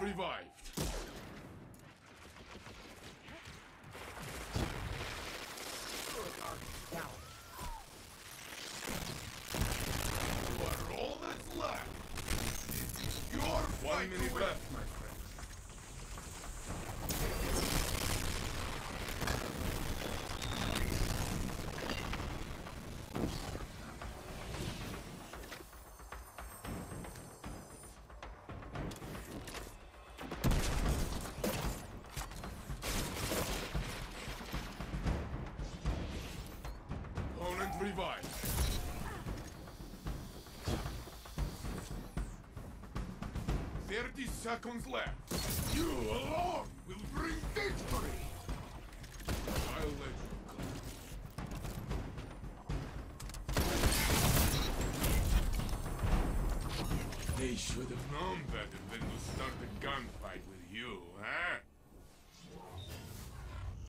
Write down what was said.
Revived. You are all that's left. This is your One fight minute left, my friend. Opponent revived. Thirty seconds left. You alone will bring victory. I'll let you go. They should have known better.